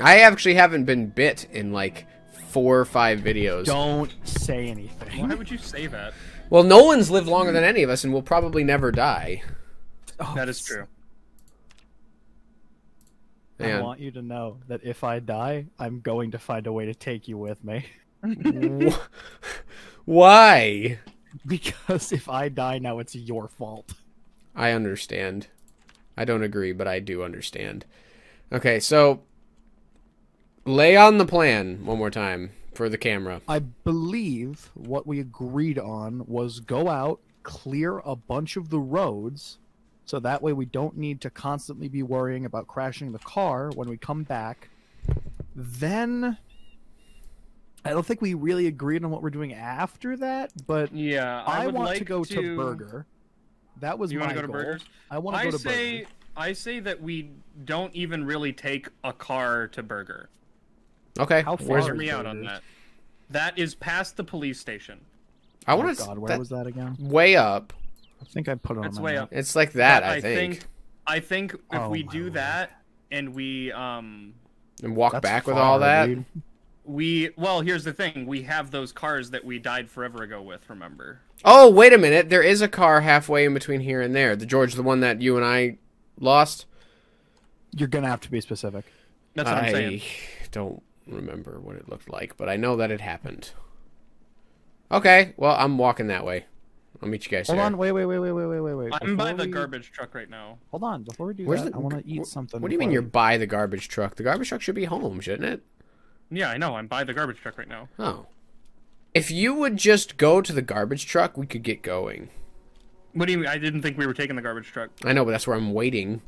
I actually haven't been bit in like four or five videos. Don't say anything. Why would you say that? Well, no one's lived longer than any of us and will probably never die. Oh, That is true. I want you to know that if I die, I'm going to find a way to take you with me. Wh- Why? Because if I die now, it's your fault. I understand. I don't agree, but I do understand. Okay, so lay on the plan one more time for the camera. I believe what we agreed on was go out, clear a bunch of the roads, so that way we don't need to constantly be worrying about crashing the car when we come back. Then I don't think we really agreed on what we're doing after that, but Yeah, I, I, want like to go to, Burger. That was You my want to go to goal. Burgers? I want to I go to say Burger. I say that we don't even really take a car to Burger. Okay, How far where's Hear is me out on that. That is past the police station. I Oh want God, to where was that again? way up. I think I put it That's on my way map. up. It's like that, But I think. I think if Oh we do lord. that and we um And walk That's back with all that. dude. we well here's the thing we have those cars that we died forever ago with remember Oh, wait a minute. There is a car halfway in between here and there. The George, the one that you and I lost. You're gonna have to be specific. that's what I I'm saying don't remember what it looked like, but I know that it happened. Okay, well, I'm walking that way. I'll meet you guys Hold there. on, wait, wait, wait, wait, wait, wait, wait, wait. I'm by Before the garbage truck right now Hold on, before we do Where's that, the- I want to eat something. What do you mean before you're by the garbage truck? The garbage truck should be home, shouldn't it? yeah I know I'm by the garbage truck right now Oh. If you would just go to the garbage truck, we could get going. what do you mean I didn't think we were taking the garbage truck I know, but that's where I'm waiting.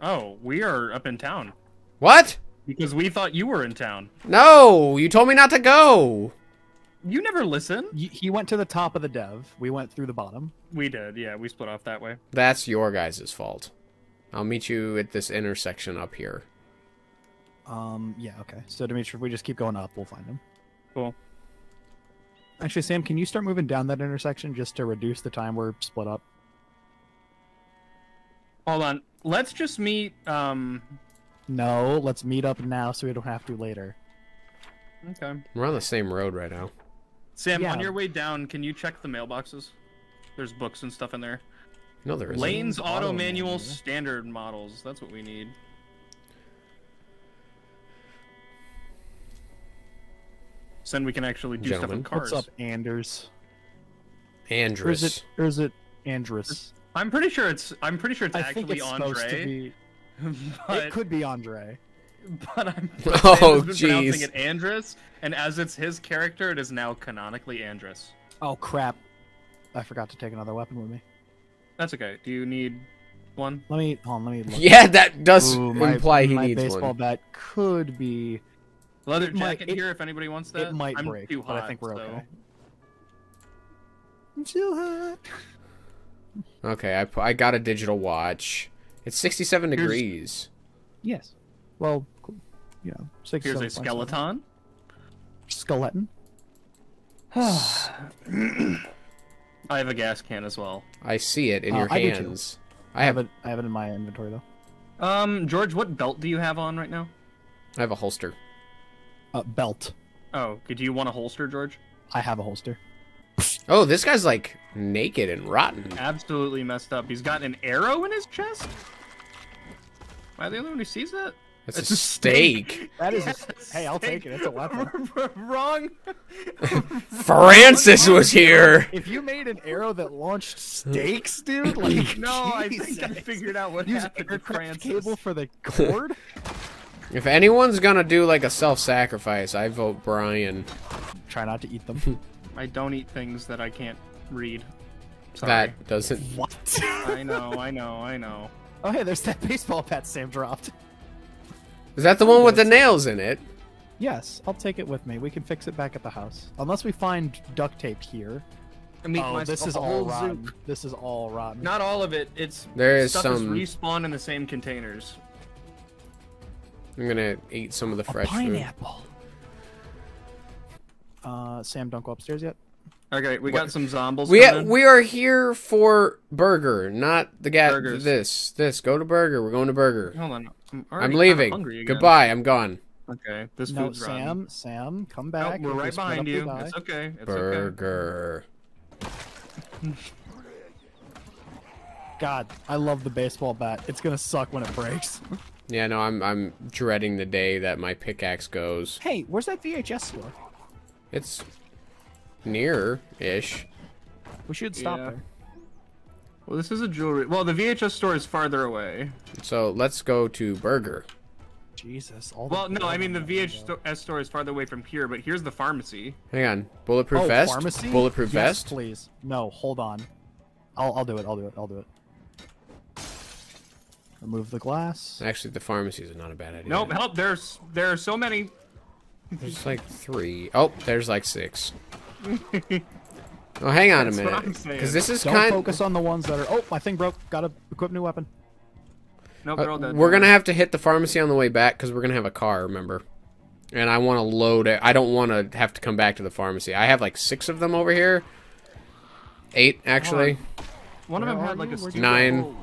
oh we are up in town What? Because we thought you were in town No, you told me not to go. you never listen Y- He went to the top of the dev. We went through the bottom. we did yeah we split off that way That's your guys' fault. I'll meet you at this intersection up here. Um, yeah, okay. So Demitri, if we just keep going up, we'll find him. cool Actually, Sam, can you start moving down that intersection just to reduce the time we're split up? hold on let's just meet um No, let's meet up now so we don't have to later. okay We're on the same road right now. Sam Yeah. on your way down can you check the mailboxes there's books and stuff in there No, there isn't. Laine's Auto auto manual. manual standard models. That's what we need. So then we can actually do Gentlemen. stuff with cars. What's up, Anders? Or is it, or is it Andrus? I'm pretty sure it's. I'm pretty sure it's I think actually it's Andre. supposed to be. but, It could be Andre. but I'm. Oh, Sam has been pronouncing jeez. it Andrus, and as it's his character, it is now canonically Andrus. Oh crap! I forgot to take another weapon with me. That's okay. Do you need one? Let me hold on. Let me look. Yeah, that does Ooh, my, imply he my needs baseball one. bat could be. Leather It might- jacket it- here if anybody wants that. It might I'm break, too but I think we're so- okay. I'm too hot. Okay, I, I got a digital watch. It's 67 Here's- degrees. Yes. Well, cool. you know, six. Here's a skeleton. Skeleton. I have a gas can as well. I see it in Uh, your I do too. hands. I I have have it. I have it in my inventory though. Um, George, what belt do you have on right now? I have a holster. Uh, belt. Oh, do you want a holster, George? I have a holster. Oh, this guy's like naked and rotten. Absolutely messed up. He's got an arrow in his chest. Am I the only one who sees that? It's, It's a a steak. That is. A, hey, I'll take it. It's a weapon. Wrong. Francis was here. If you made an arrow that launched steaks, dude, like no, I think I figured out what Use happened to aircraft Francis. cable for the cord. If anyone's gonna do like a self-sacrifice, I vote Brian. Try not to eat them. I don't eat things that I can't read. Sorry. That doesn't. what? I know, I know, I know. Oh, hey, there's that baseball bat Sam dropped. Is that the one with the nails in it? Yes, I'll take it with me. We can fix it back at the house. Unless we find duct tape here. I mean, oh, this is all whole rotten. zoo- This is all rotten. Not all of it. It's There is stuff some- is respawned in the same containers. I'm gonna eat some of the a fresh food. pineapple. Uh, Sam, don't go upstairs yet. Okay, we got some zombies. We coming. we are here for burger, not the gas. This this go to burger. We're going to burger. Hold on. I'm, I'm already kinda leaving. hungry again. Goodbye. I'm gone. Okay, this No, food's rotten. Sam, Sam, come Nope, back. we're right behind you. die. It's okay. It's okay. Burger. God, I love the baseball bat. It's gonna suck when it breaks. Yeah, no, I'm I'm dreading the day that my pickaxe goes. hey, where's that VHS store? It's near ish. We should stop Yeah. there. Well, this is a jewelry. Well, the VHS store is farther away. So let's go to Burger. Jesus. All the Well, no, I mean the VHS store is farther away from here, but here's the pharmacy. Hang on. Bulletproof Oh, vest? pharmacy? Bulletproof yes, vest? please. No, hold on. I'll I'll do it. I'll do it. I'll do it. Remove the glass. Actually, the pharmacy is not a bad idea. Nope, help! There's there are so many. There's like three. Oh, there's like six. oh, hang on That's a minute. Because this is Don't kind focus on the ones that are. Oh, my thing broke. Gotta equip new weapon. Nope, Uh, they're dead. we're gonna have to hit the pharmacy on the way back because we're gonna have a car. Remember, and I want to load it. I don't want to have to come back to the pharmacy. I have like six of them over here. Eight actually. One of them had like a Where'd you stupid Nine.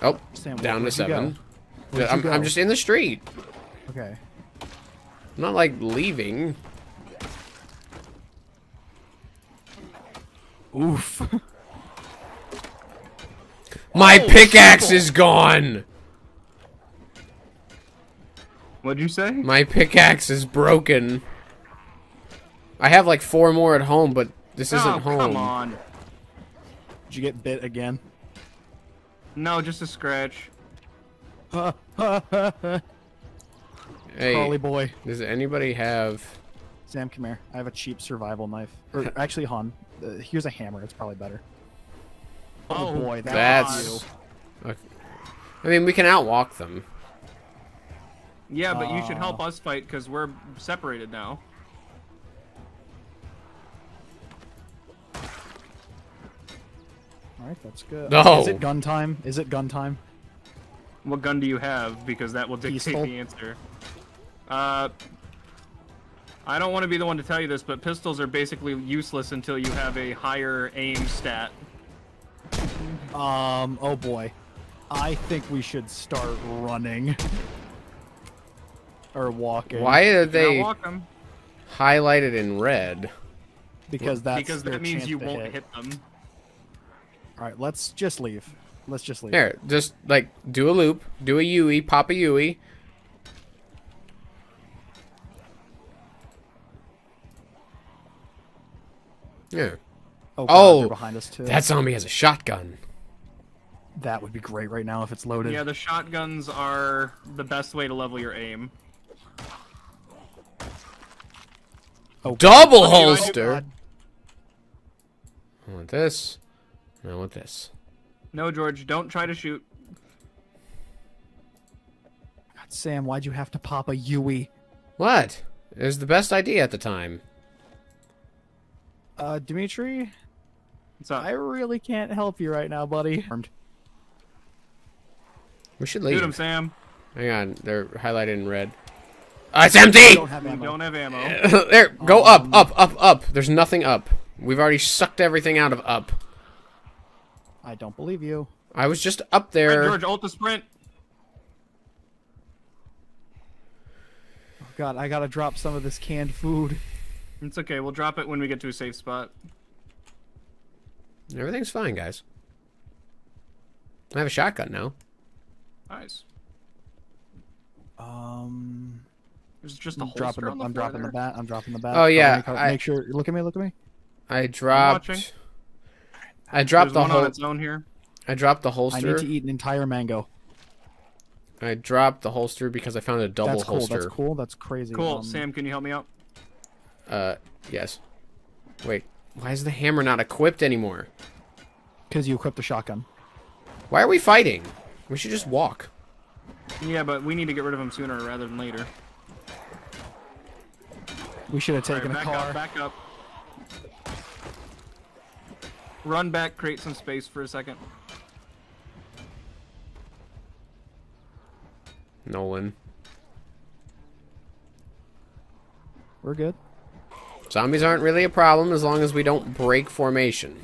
Oh, Sam, down to where'd you go? seven. I'm, I'm just in the street. Okay. I'm not like leaving. Oof. My Oh, pickaxe is gone. What'd you say? My pickaxe is broken. I have like four more at home, but this isn't oh, home. come on. Did you get bit again? No, just a scratch. Hey, Crawly boy. does anybody have? Sam, come here. I have a cheap survival knife. Or actually, Han, uh, here's a hammer. It's probably better. Oh, Oh, boy, that That's. Okay. I mean, we can outwalk them. Yeah, but you should help Uh. us fight because we're separated now. All right, that's good. No. Is it gun time? Is it gun time? What gun do you have? Because that will dictate Peaceful. the answer. Uh, I don't want to be the one to tell you this, but pistols are basically useless until you have a higher aim stat. Um. Oh boy. I think we should start running. or walking. Why are they highlighted in red? Because that's because that means you won't hit. hit. them. All right, let's just leave. Let's just leave. Here, just like do a loop, do a Yui, pop a Yui. Yeah, Oh, oh God, Oh, behind us too. that zombie has a shotgun. that would be great right now if it's loaded. Yeah, the shotguns are the best way to level your aim. oh, Double Oh, holster. I want this. I want this. No, George, don't try to shoot. God, Sam, why'd you have to pop a Yui? What? It was the best idea at the time. Uh, Demitri, What's up? I really can't help you right now, buddy. We should leave. Shoot leave. him, Sam. Hang on, they're highlighted in red. Uh, it's empty. Don't have ammo. don't have ammo. there, go Um, up, up, up, up. There's nothing up. We've already sucked everything out of up. I don't believe you. I was just up Right, there. George, ult the sprint. Oh, God, I gotta drop some of this canned food. It's okay. We'll drop it when we get to a safe spot. Everything's fine, guys. I have a shotgun now. Nice. Um, There's just a I'm holster dropping. The, on the I'm floor dropping the bat. I'm dropping the bat. Oh, yeah, Make, I- make sure. Look at me. Look at me. I dropped. I dropped There's the one on its own here. I dropped the holster. I need to eat an entire mango. I dropped the holster because I found a double That's cool. holster. That's cool. That's crazy. Cool. Um, Sam, can you help me out? Uh, yes. Wait, why is the hammer not equipped anymore? Because you equipped the shotgun. Why are we fighting? We should just walk. Yeah, but we need to get rid of him sooner rather than later. We should have All right, taken back a car. up, back up. Run back, create some space for a second. Nolan. We're good. Zombies aren't really a problem as long as we don't break formation.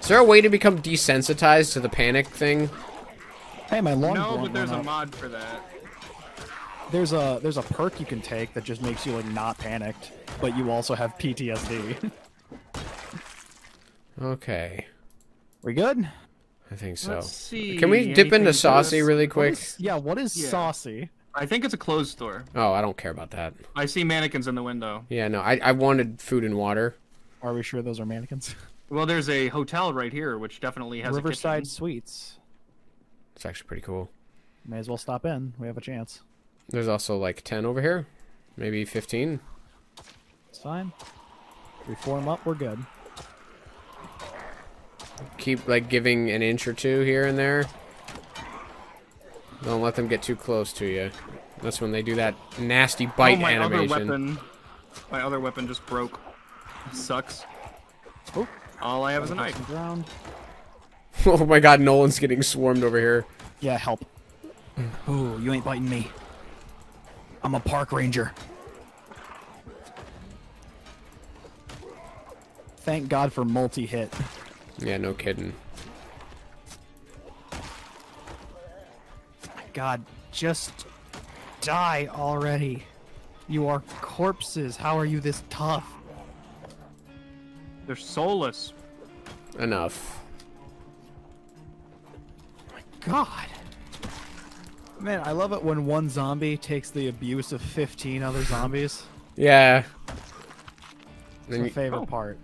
Is there a way to become desensitized to the panic thing? Hey, my lawn No, but there's a out. mod for that. there's a there's a perk you can take that just makes you like not panicked, but you also have PTSD. Okay. we good? I think so. Let's see. Can we dip anything into to saucy this? really quick? is- yeah, what is Yeah. saucy? I think it's a closed store. Oh, I don't care about that. I see mannequins in the window. Yeah, no, I, I wanted food and water. Are we sure those are mannequins? Well, there's a hotel right here, which definitely has Riverside a kitchen. Suites. It's actually pretty cool. May as well stop in. We have a chance. There's also like 10 over here. Maybe 15. It's fine. We form up, we're good. Keep like giving an inch or two here and there. Don't let them get too close to you. That's when they do that nasty bite oh, my animation. other weapon. My other weapon just broke. Sucks. Oh, All I have is a knife. ground. oh my god, Nolan's getting swarmed over here. Yeah, help. Ooh, you ain't biting me. I'm a park ranger. Thank God for multi-hit. Yeah, no kidding. God, just die already. You are corpses. How are you this tough? They're soulless. Enough. My god. Man, I love it when one zombie takes the abuse of 15 other zombies. Yeah. It's my you, favorite oh. part.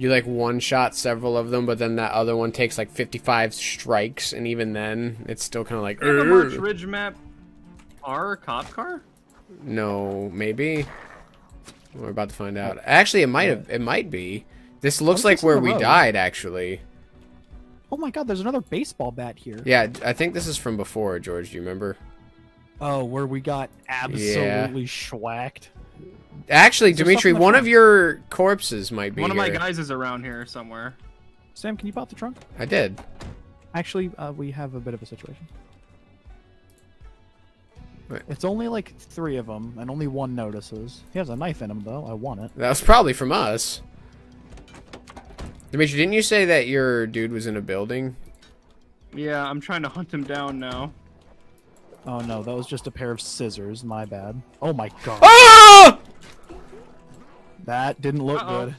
You like one shot several of them, but then that other one takes like 55 strikes, and even then, it's still kind of like. Did the March Ridge map our cop car? No, maybe. We're about to find out. Actually, it might have. It might be. This looks like where we road. died. Actually, Oh my god, there's another baseball bat here. yeah. I think this is from before. George, do you remember? Oh, where we got absolutely schwacked. Actually, Is Demitri, stuff in the one of your corpses might be One of my here. guys is around here somewhere. Sam, can you pop the trunk? I did. Actually, uh, we have a bit of a situation. Right. It's only like three of them, and only one notices. He has a knife in him, though. I want it. That was probably from us. Demitri, didn't you say that your dude was in a building? Yeah, I'm trying to hunt him down now. Oh no, that was just a pair of scissors. My bad. Oh my god, Ah! That didn't look Uh-oh. good.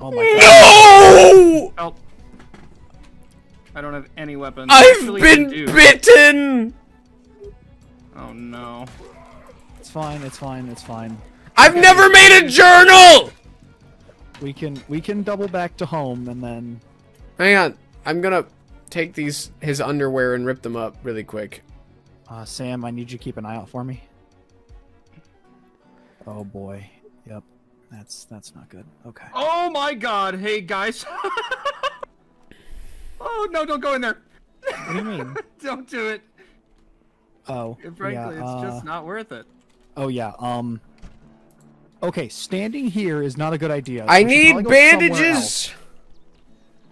Oh my god. No! Help. I don't have any weapons. I've Actually, been bitten! Oh no. It's fine. It's fine. It's fine. I've never made a journal! We can we can double back to home and then. Hang on. I'm gonna take these his underwear and rip them up really quick. Uh, Sam, I need you to keep an eye out for me. Oh boy. Yep. That's that's not good. Okay. Oh my god, hey guys. oh no, don't go in there. What do you mean? don't do it. Oh. Frankly, yeah, it's uh, just not worth it. Oh yeah. Um. Okay, standing here is not a good idea. I We need probably go somewhere bandages!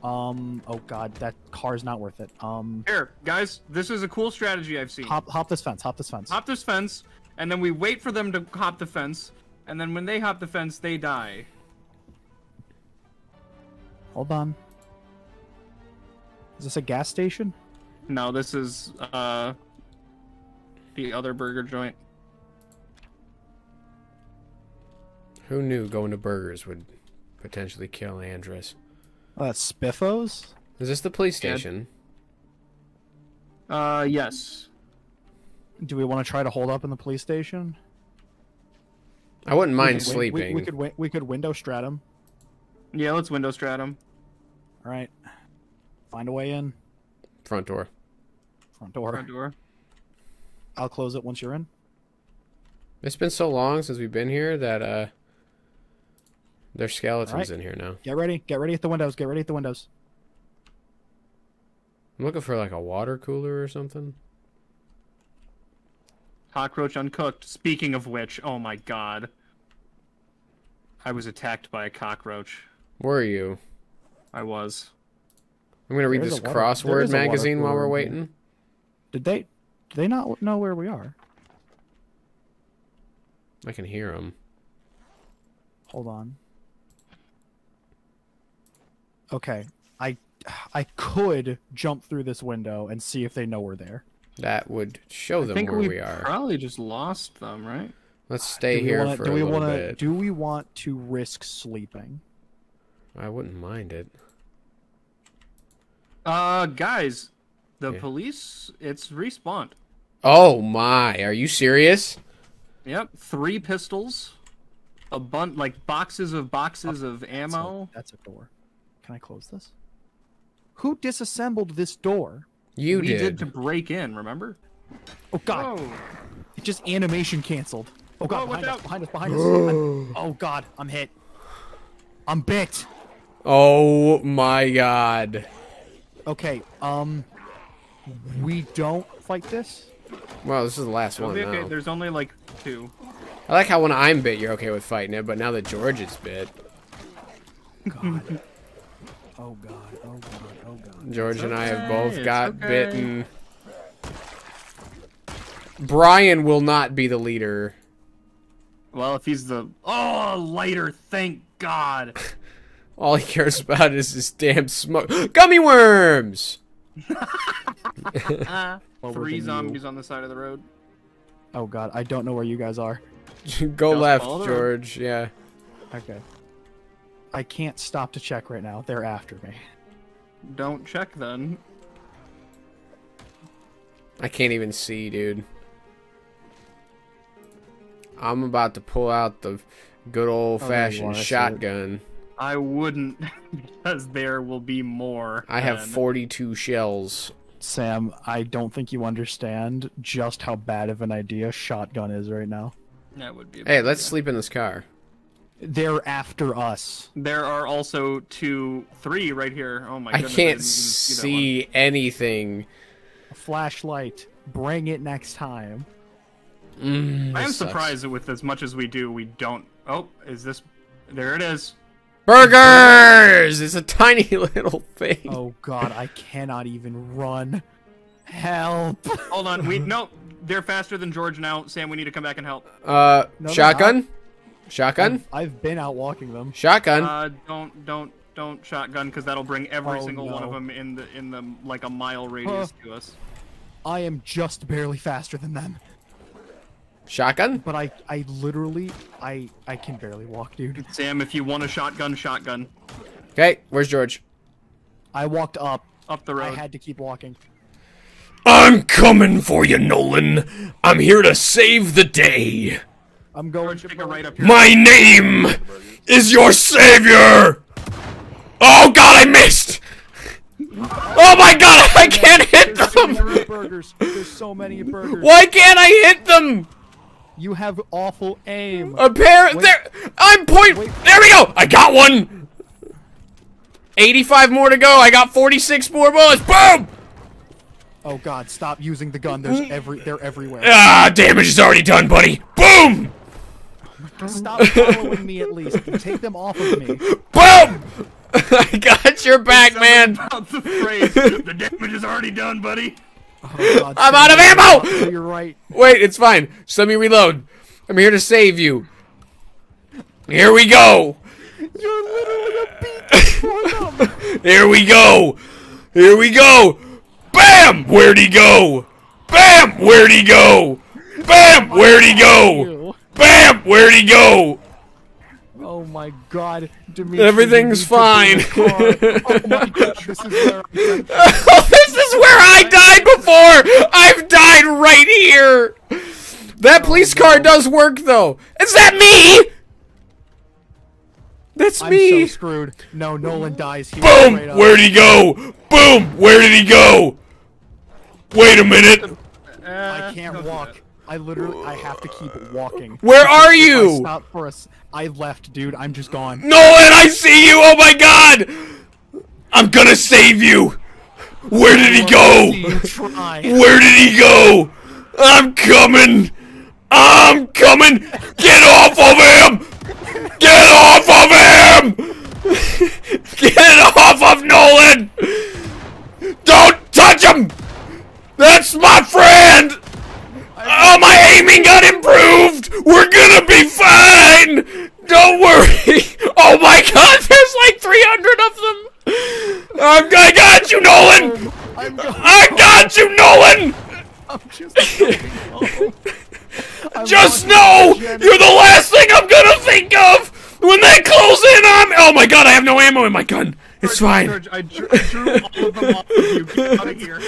Um. Oh god, that car's not worth it. Um. Here, guys, this is a cool strategy I've seen. Hop, hop this fence. Hop this fence. hop this fence, and then we wait for them to hop the fence, and then when they hop the fence, they die. Hold on. Is this a gas station? No, this is uh the other burger joint. Who knew going to burgers would potentially kill Andrus? Oh, that's Spiffo's. Is this the police station? Uh, yes. Do we want to try to hold up in the police station? I wouldn't mind We could win- we- sleeping. We, could wi- we could window stratum. Yeah, let's window stratum. All right. Find a way in. Front door. Front door. Front door. I'll close it once you're in. It's been so long since we've been here that uh there's skeletons Alright. in here now. Get ready. Get ready at the windows. Get ready at the windows. I'm looking for like a water cooler or something. Cockroach uncooked. Speaking of which, oh my god. I was attacked by a cockroach. Were you? I was. I'm gonna read There is this water- crossword is a water magazine while we're waiting. Did they? Do they not know where we are? I can hear them. Hold on. Okay. I I could jump through this window and see if they know we're there. That would show them where we, we are. probably just lost them, right? Let's stay here wanna, for do a we little wanna, bit. Do we want to risk sleeping? I wouldn't mind it. Uh, guys, the Yeah. police, it's respawned. Oh my, are you serious? Yep, three pistols, a bunch like boxes of boxes of That's a- ammo. That's a door. Can I close this? Who disassembled this door? You we did. did. to break in. Remember? Oh god, Whoa! it just animation canceled. Oh god, Oh, behind, us, behind us, behind us, I'm- oh god, I'm hit. I'm bit. Oh my god. Okay, um, we don't fight this. Well, this is the last It'll one okay. now. There's only like two. I like how when I'm bit, you're okay with fighting it, but now that George is bit, God. oh god. Oh god. Oh god. George and I have both it's got okay. bitten. Brian will not be the leader. Well, if he's the oh lighter, thank God. All he cares about is this damn smoke. Gummy worms! Uh, Lower Three zombies on the side of the road. Oh god, I don't know where you guys are. Go Just left, follow the. George. Yeah. Okay. I can't stop to check right now. They're after me. Don't check then. I can't even see, dude. I'm about to pull out the good old oh, fashioned wanna see it. shotgun. I wouldn't, because there will be more. I have 42 shells. Sam, I don't think you understand just how bad of an idea shotgun is right now. That would be. a Hey, let's idea. sleep in this car. They're after us. There are also two, three right here. Oh my I can't didn't see see anything. A flashlight. Bring it next time. Mm, I am sucks. surprised that with as much as we do, we don't. Oh, is this? There it is. Burgers! It's a tiny little thing. Oh god, I cannot even run. Help! Hold on. We no. They're faster than George now. Sam, we need to come back and help. Uh, No, shotgun? Shotgun? I've, I've been out walking them. Shotgun? Uh, don't don't don't shotgun because that'll bring every Oh, single one of them in the in the like a mile radius to us. I am just barely faster than them. Shotgun? But I, I literally, I, I can barely walk, dude. Sam, if you want a shotgun, shotgun Okay, where's George? I walked up. up the road. I had to keep walking. I'm coming for you, Nolan. I'm here to save the day. I'm going George, to take a right up here. My name is your savior. Oh god, I missed. Oh my god, I can't hit There's so them. many burgers. There's so many burgers. Why can't I hit them? You have awful aim. Apparently, there. I'm point. Wait. There we go. I got one. 85 more to go. I got 46 more bullets. Boom! Oh god, stop using the gun. There's every, they're everywhere. Ah, damage is already done, buddy. Boom! Stop following me at least. Take them off of me. Boom! I got your back, man. About the phrase, the damage is already done, buddy. Oh, god, I'm out of ammo! You're right. Wait, it's fine. Just let me reload. I'm here to save you. Here we go. You're literally a beat. Here we go. Here we go. Bam! Where'd he go? Bam! Where'd he go? Bam! Where'd he go? Bam! Where'd he go? Oh my god, Demitri. Everything's you need to fine. a oh my god, this is where I died. Oh, this is where I died before! I've died right here! That oh police car does work, though. Is that me? That's I'm me. so screwed. No, Nolan dies here. Boom! straight. Where'd he go? Boom! Where did he go? Wait a minute. I can't walk. I literally, I have to keep walking. Where are you? stop for us. I left, dude. I'm just gone. Nolan, I see you! Oh my god! I'm gonna save you! Where did he go? See you try. Where did he go? I'm coming! I'm coming! Get off of him! Get off of him! Get off of Nolan! Don't touch him! That's my friend! Oh, my aiming got improved! We're gonna be fine! Don't worry! Oh my god, there's like 300 of them! I'm, I got you, Nolan! I got you, Nolan! I'm just just know you're the last thing I'm gonna think of when they close in on me. Oh my god, I have no ammo in my gun. It's fine. George, I drew, I drew all of them off of you. Get out of here.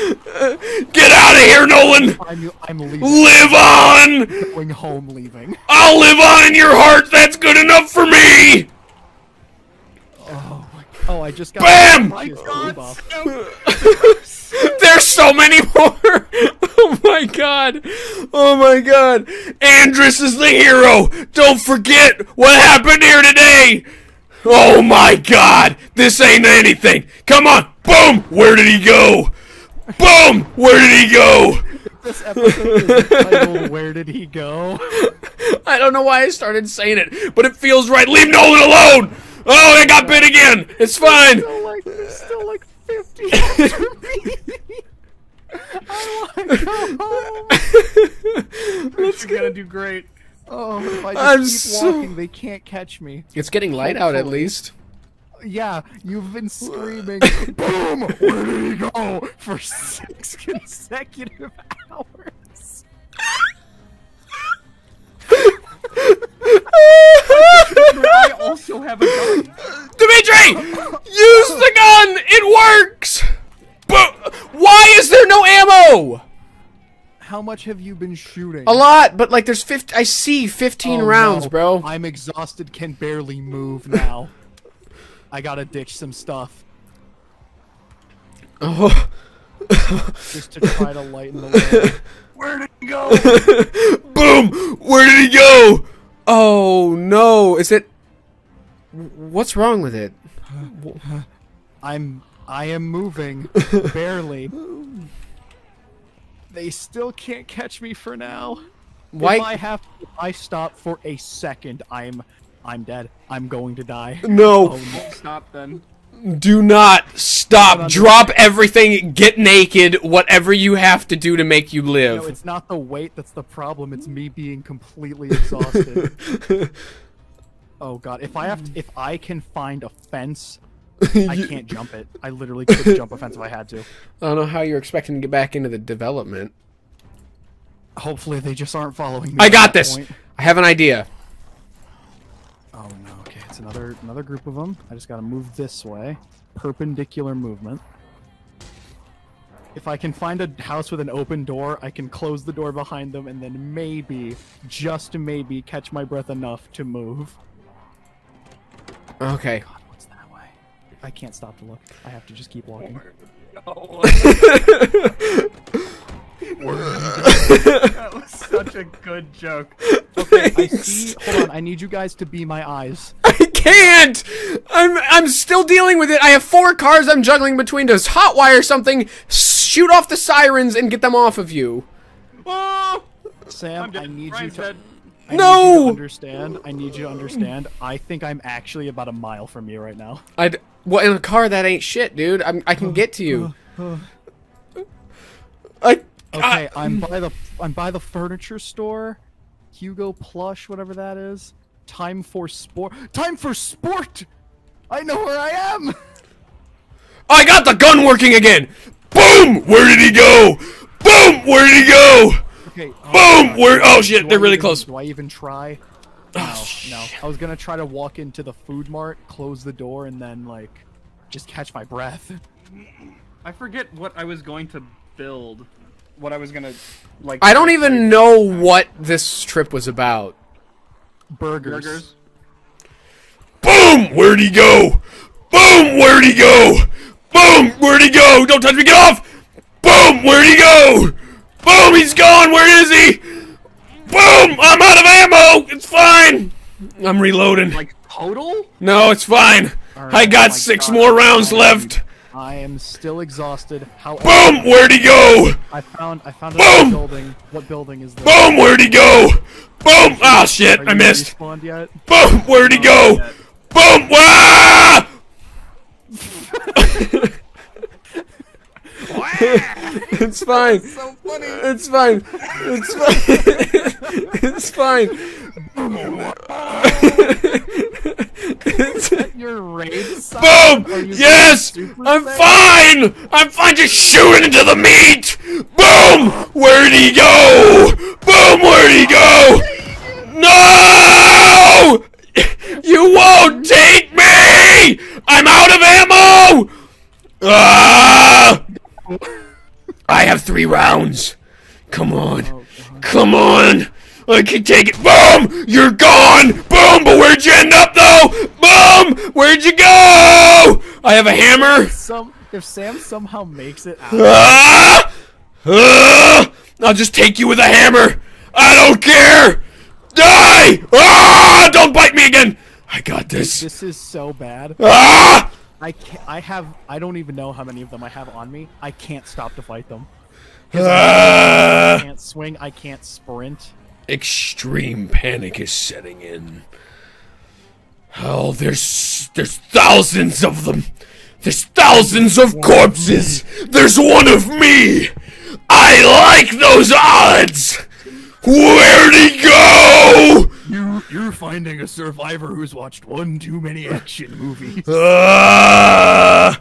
Get out of here, Nolan. I'm, I'm leaving. Live on. Going home, leaving. I'll live on in your heart. That's good enough for me. Oh, my God. oh I just got. Bam! my God. There's so many more. Oh my god. Oh my god. Andrus is the hero. Don't forget what happened here today. Oh my god. This ain't anything. Come on. Boom. Where did he go? Boom. Where did he go? This episode is titled "Where Did He Go?" I don't know why I started saying it, but it feels right. Leave Nolan alone. Oh, I got bit again. It's fine. Still like, there's still like 50 after me. I want to go home. Let's You're gonna do great. Oh, if I I'm just keep so- walking, they can't catch me. It's getting light out at least. Yeah, you've been screaming, boom, where did he go? For six consecutive hours. I also have a gun. Demitri, use the gun. It works. But why is there no ammo? How much have you been shooting? A lot, but like there's 50 I see 15 Oh, rounds, no. bro. I'm exhausted, can barely move now. I gotta ditch some stuff Oh. just to try to lighten the load. Where did he go? Boom! Where did he go? Oh no, is it What's wrong with it? I'm I am moving barely. They still can't catch me for now. If I have if I stop for a second, I'm I'm dead. I'm going to die. No, Oh no. Stop then. do not stop. Drop everything, get naked, whatever you have to do to make you live. No, live. it's not the weight that's the problem. It's me being completely exhausted. oh god, if I have to, if I can find a fence, I can't jump it. I literally couldn't jump a fence if I had to. I don't know how you're expecting to get back into the development. Hopefully they just aren't following me. I got this. point. I have an idea. Oh no, okay, it's another another group of them. I just gotta move this way. Perpendicular movement. If I can find a house with an open door, I can close the door behind them and then maybe, just maybe, catch my breath enough to move. Okay. I can't stop to look. I have to just keep walking. Oh, that was such a good joke. I see. Hold on. I need you guys to be my eyes. I can't. I'm I'm still dealing with it. I have four cars I'm juggling between to hotwire something, shoot off the sirens, and get them off of you. Oh, Sam, I'm. I need Ryan's you to. dead. I No! Need you to understand. I need you to understand. I think I'm actually about a mile from you right now. I well in a car that ain't shit, dude. I'm, I can get to you. I Okay, I'm by the I'm by the furniture store. Hugo Plush, whatever that is. Time for sport. Time for sport. I know where I am. I got the gun working again. Boom! Where did he go? Boom! Where did he go? Okay. oh Boom! Where? Oh shit! I They're really even- close. Do I even try? Oh, no, no. I was gonna try to walk into the food mart, close the door, and then like just catch my breath. I forget what I was going to build. What I was gonna like. I don't even know what this trip was about. Burgers. burgers. Boom! Where'd he go? Boom! Where'd he go? Boom! Where'd he go? Don't touch me! Get off! Boom! Where'd he go? Boom! He's gone! Where is he? Boom! I'm out of ammo! It's fine! I'm reloading. Like total? No, it's fine. Alright, I got oh six God. more rounds left. I am still exhausted. However, Boom! Where'd he go? I found I found Boom! another building. What building is this? Boom! Where'd he go? Boom! Ah, shit! Are you I missed. Boom! Where'd he go? Boom! Ah! it's fine. So funny. It's fine. It's fine. it's fine. It's- Your raid sign? Boom! Are you Yes! I'm Saiyan? fine! I'm fine just shooting into the meat! Boom! Where'd he go? Boom! Where'd he go? Rounds. Come on. Oh, Come on! I can take it. Boom! You're gone! Boom! But where'd you end up though? Boom! Where'd you go? I have a hammer. Some if Sam somehow makes it out, Ah! Ah! I'll just take you with a hammer. I don't care. Die! Ah! Don't bite me again. I got this. this is so bad. Ah! I can't, I have I don't even know how many of them I have on me. I can't stop to fight them. I Ah! can't swing. I can't sprint. Extreme panic is setting in. Oh, there's there's thousands of them. There's thousands of corpses. There's one of me. I like those odds. Where'd he go? You you're finding a survivor who's watched one too many action movies. Ah!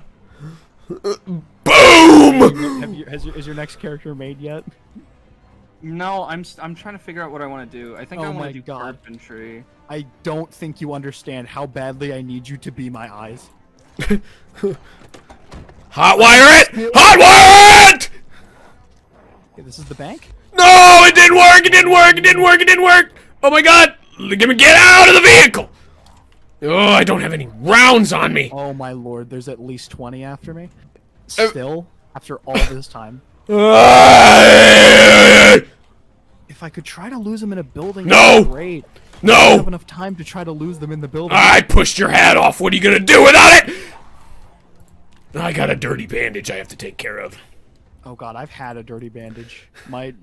Boom! Have you, has your, is your next character made yet? No, I'm s- I'm trying to figure out what I want to do. I think oh I Oh want to do God. carpentry. I don't think you understand how badly I need you to be my eyes. Hotwire it! Hotwire it! Okay, this is the bank. No, it didn't work. It didn't work. It didn't work. It didn't work. Oh my god! Get me get out of the vehicle! Oh, I don't have any rounds on me. Oh my lord, there's at least 20 after me. Still, after all this time. If I could try to lose them in a building, No! great. I don't have No! enough time to try to lose them in the building. I pushed your hat off. What are you gonna do without it? I got a dirty bandage I have to take care of. Oh god, I've had a dirty bandage. My,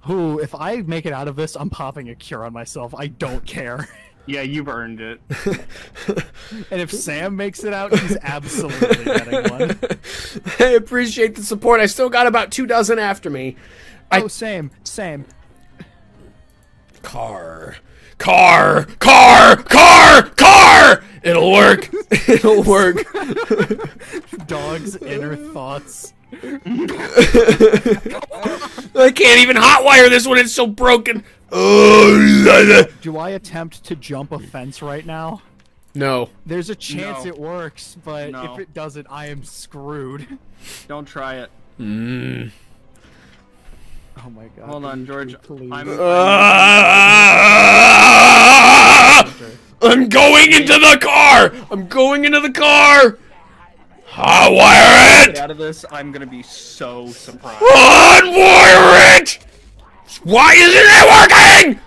who? If I make it out of this, I'm popping a cure on myself. I don't care. Yeah, you've earned it. And if Sam makes it out, he's absolutely getting one. I appreciate the support. I still got about two dozen after me. I- Oh, same, same. Car. Car. Car. Car. Car! It'll work. It'll work. Dog's inner thoughts. I can't even hotwire this one. It's so broken. Oh, Do I attempt to jump a fence right now? no. There's a chance No. it works, but No. if it doesn't, I am screwed. Don't try it. Mm. Oh my god. Hold on, George. Please. I'm. Ah! I'm going into the car. I'm going into the car. Hotwire Get it. out of this. I'm gonna be so surprised. Hotwire it. Why isn't it working?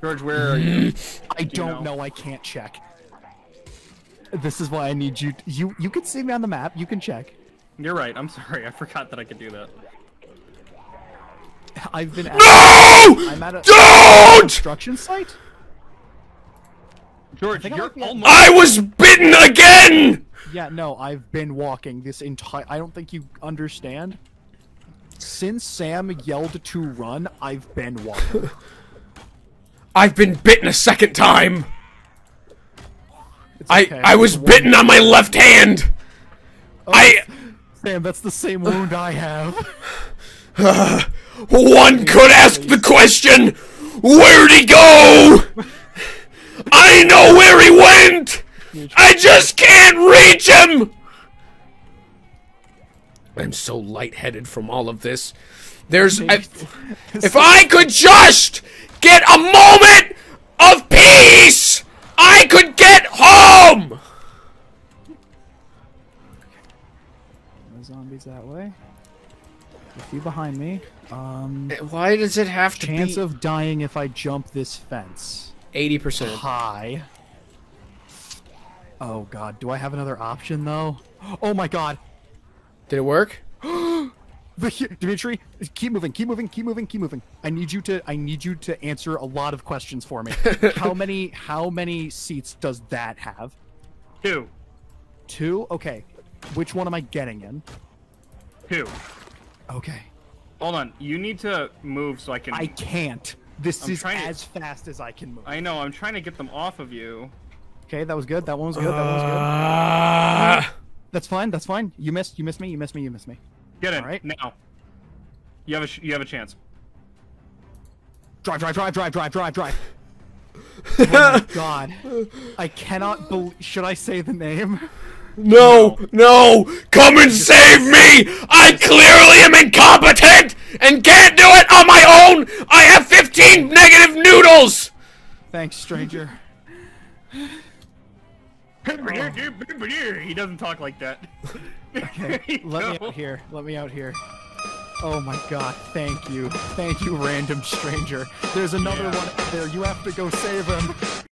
George, where are you? I don't know? know. I can't check. This is why I need you. You you can see me on the map. You can check. You're right. I'm sorry. I forgot that I could do that. I've been. At, No! I'm at a Don't! construction site. George, I you're might almost. I was bitten again. Yeah, no, I've been walking this entire. I don't think you understand. Since Sam yelled to run, I've been walking. I've been bitten a second time. It's I okay, I was one- bitten on my left hand. Oh, I Sam, that's the same wound I have. one could ask the question, where'd he go? I know where he went. I just can't reach him. I'm so lightheaded from all of this. There's I, if I could just get a moment of peace, I could get home. No zombies that way. A few behind me. Um, Why does it have to chance be of dying if I jump this fence. Eighty percent? High. Oh god, do I have another option though? Oh my god. Did it work? The- Demitri, keep moving, keep moving, keep moving, keep moving. I need you to I need you to answer a lot of questions for me. how many how many seats does that have? Two. Two? Okay. Which one am I getting in? Two. Okay. Hold on. You need to move so I can. I can't. This I'm is trying to- as fast as I can move. I know. I'm trying to get them off of you. Okay, that was good. That one was good. That one was good. Ah. That's fine. That's fine. You missed. You missed me. You missed me. You missed me. Get in All right. now. You have a sh- you have a chance. Drive, drive, drive, drive, drive, drive, drive. oh my god. I cannot believe. Should I say the name? No, no, come and save me! I clearly am incompetent and can't do it on my own! I have 15 negative noodles! Thanks, stranger. He doesn't talk like that. Okay, let me out here. Let me out here. Oh my god, thank you. Thank you, random stranger. There's another one out there. You have to go save him.